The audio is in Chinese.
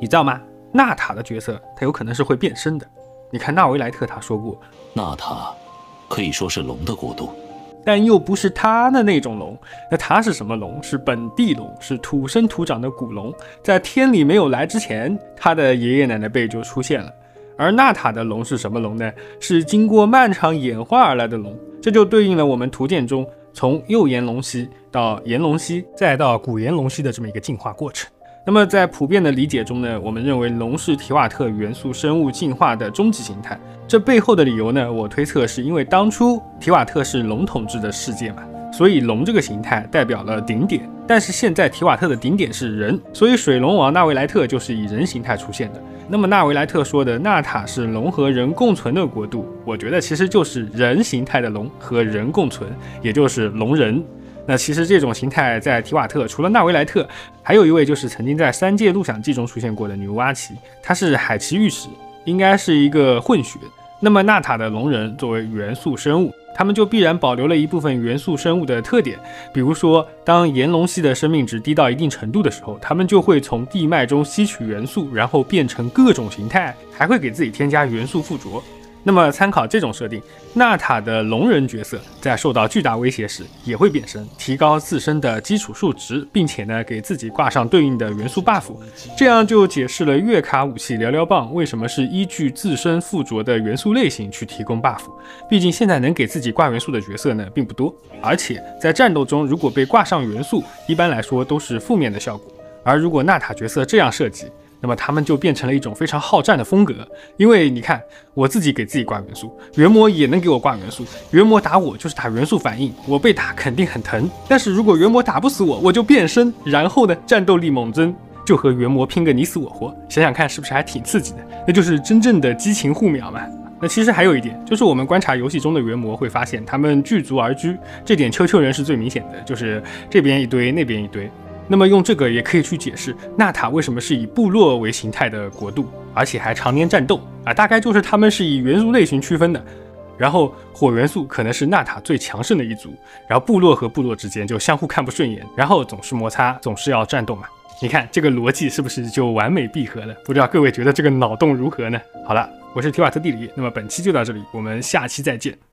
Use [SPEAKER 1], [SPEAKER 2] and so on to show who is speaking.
[SPEAKER 1] 你知道吗？纳塔的角色他有可能是会变身的。你看纳维莱特他说过，
[SPEAKER 2] 纳塔可以说是龙的国度。
[SPEAKER 1] 但又不是他的那种龙，那他是什么龙？是本地龙，是土生土长的古龙。在天理没有来之前，他的爷爷奶奶辈就出现了。而纳塔的龙是什么龙呢？是经过漫长演化而来的龙，这就对应了我们图鉴中从幼岩龙蜥到岩龙蜥，再到古岩龙蜥的这么一个进化过程。那么在普遍的理解中呢，我们认为龙是提瓦特元素生物进化的终极形态。这背后的理由呢，我推测是因为当初提瓦特是龙统治的世界嘛，所以龙这个形态代表了顶点。但是现在提瓦特的顶点是人，所以水龙王纳维莱特就是以人形态出现的。那么纳维莱特说的纳塔是龙和人共存的国度，我觉得其实就是人形态的龙和人共存，也就是龙人。那其实这种形态在提瓦特除了纳维莱特，还有一位就是曾经在《三界录响记》中出现过的女巫阿奇，她是海奇玉石，应该是一个混血。那么纳塔的龙人作为元素生物，他们就必然保留了一部分元素生物的特点，比如说当炎龙系的生命值低到一定程度的时候，他们就会从地脉中吸取元素，然后变成各种形态，还会给自己添加元素附着。那么，参考这种设定，纳塔的龙人角色在受到巨大威胁时也会变身，提高自身的基础数值，并且呢，给自己挂上对应的元素 buff。这样就解释了月卡武器聊聊棒为什么是依据自身附着的元素类型去提供 buff。毕竟现在能给自己挂元素的角色呢并不多，而且在战斗中如果被挂上元素，一般来说都是负面的效果。而如果纳塔角色这样设计，那么他们就变成了一种非常好战的风格，因为你看，我自己给自己挂元素，元魔也能给我挂元素，元魔打我就是打元素反应，我被打肯定很疼。但是如果元魔打不死我，我就变身，然后呢，战斗力猛增，就和元魔拼个你死我活，想想看是不是还挺刺激的？那就是真正的激情互秒嘛。那其实还有一点，就是我们观察游戏中的元魔会发现，他们聚族而居，这点丘丘人是最明显的，就是这边一堆，那边一堆。那么用这个也可以去解释纳塔为什么是以部落为形态的国度，而且还常年战斗啊，大概就是他们是以元素类型区分的，然后火元素可能是纳塔最强盛的一族，然后部落和部落之间就相互看不顺眼，然后总是摩擦，总是要战斗嘛。你看这个逻辑是不是就完美闭合了？不知道各位觉得这个脑洞如何呢？好了，我是提瓦特地理，那么本期就到这里，我们下期再见。